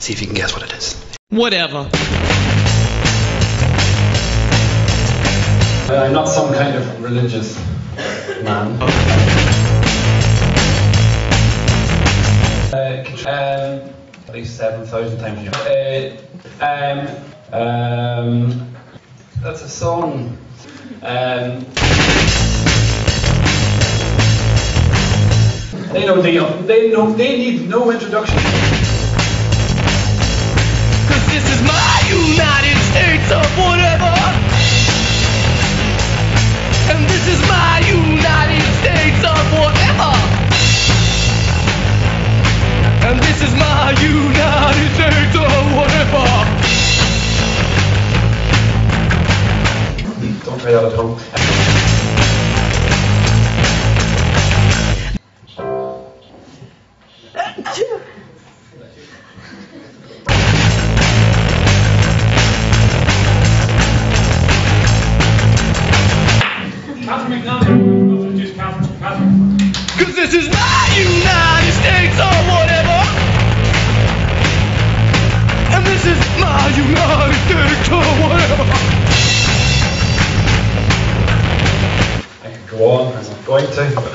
See if you can guess what it is. Whatever. Uh, I'm not some kind of religious man. Uh, um, at least 7,000 times. Uh, um, um, that's a song. Um, they know they, they know they need no introduction. Catherine. Cause this is my United States Going oh, to.